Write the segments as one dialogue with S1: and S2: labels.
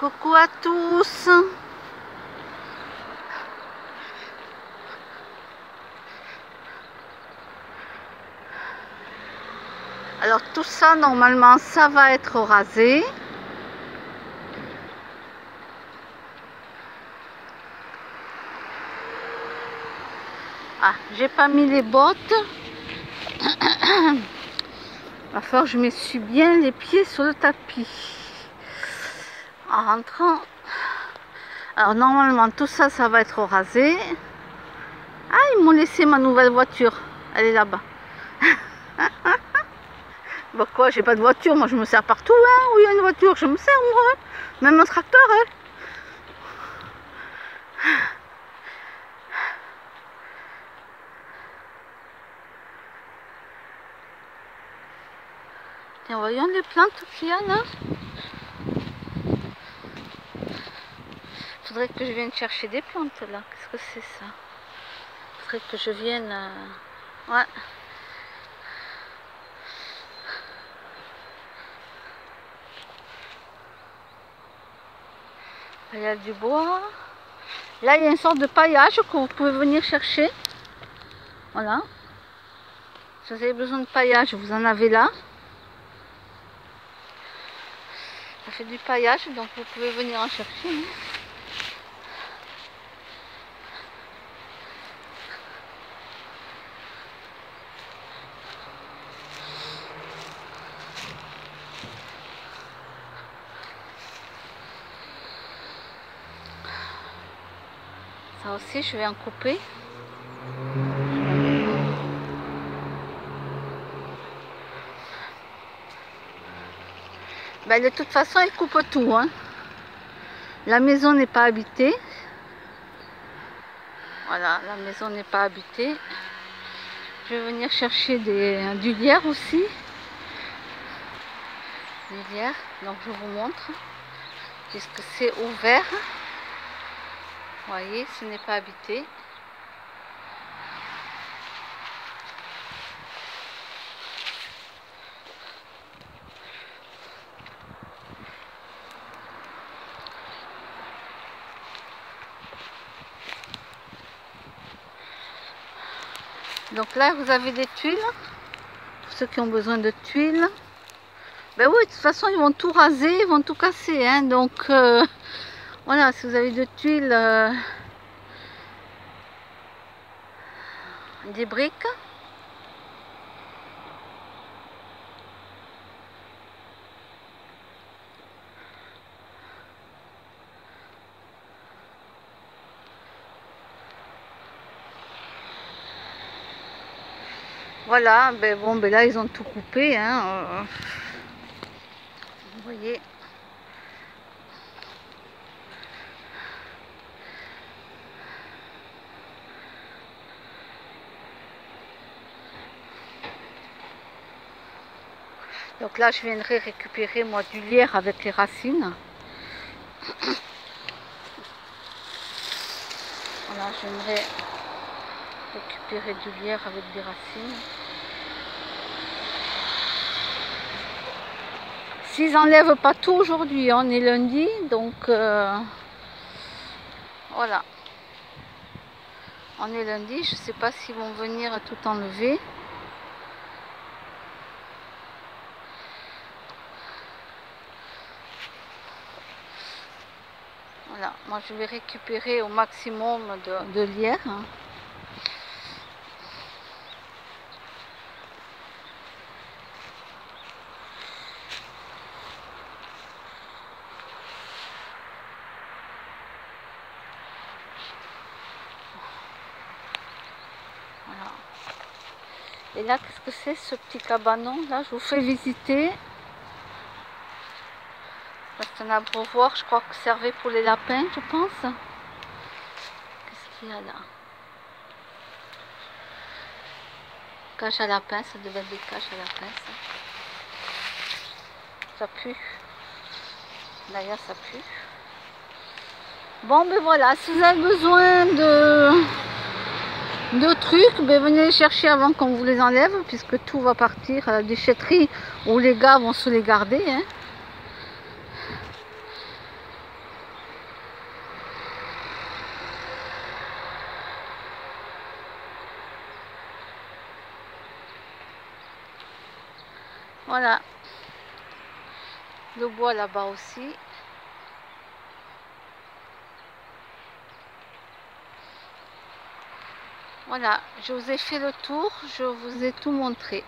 S1: Coucou à tous Alors tout ça, normalement, ça va être rasé. Ah, j'ai pas mis les bottes. Va falloir que je m'essuie bien les pieds sur le tapis. En rentrant. Alors normalement tout ça, ça va être rasé. Ah, ils m'ont laissé ma nouvelle voiture. Elle est là-bas. Quoi, j'ai pas de voiture, moi je me sers partout, hein, où il y a une voiture, je me sers moi, hein. même un tracteur, hein. Tiens, voyons les plantes qu'il y a là. Faudrait que je vienne chercher des plantes là. Qu'est-ce que c'est ça? Faudrait que je vienne. euh, Ouais. Il y a du bois. Là, il y a une sorte de paillage que vous pouvez venir chercher. Voilà. Si vous avez besoin de paillage, vous en avez là. Ça fait du paillage, donc vous pouvez venir en chercher. hein. Aussi, je vais en couper. Ben, de toute façon, il coupe tout. hein. La maison n'est pas habitée. Voilà, la maison n'est pas habitée. Je vais venir chercher des, du lierre aussi. Du lierre, donc je vous montre. Puisque c'est ouvert. Vous voyez, ce n'est pas habité. Donc là, vous avez des tuiles. Pour ceux qui ont besoin de tuiles. Ben oui, de toute façon, ils vont tout raser, ils vont tout casser. hein. Donc, euh, voilà, si vous avez de tuiles, euh, des briques. Voilà, ben bon, ben là ils ont tout coupé, hein. euh, Vous voyez. Donc là, je viendrai récupérer moi du lierre avec les racines. Voilà, je viendrai récupérer du lierre avec des racines. S'ils enlèvent pas tout aujourd'hui, on est lundi, donc euh, voilà. On est lundi, je sais pas s'ils vont venir tout enlever. Voilà, moi je vais récupérer au maximum de, lierre. hein. Et là, qu'est-ce que c'est ce petit cabanon? Là, je vous fais visiter. C'est un abreuvoir, je crois que servait pour les lapins, je pense. Qu'est-ce qu'il y a là? Cage à lapins, ça devait être des cages à lapins, ça. Ça pue. D'ailleurs, ça pue. Bon, ben voilà, si vous avez besoin de, de trucs, ben venez les chercher avant qu'on vous les enlève, puisque tout va partir à la déchetterie où les gars vont se les garder. hein. Voilà. Le bois là-bas aussi. Voilà, je vous ai fait le tour, je vous ai tout montré.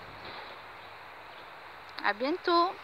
S1: À bientôt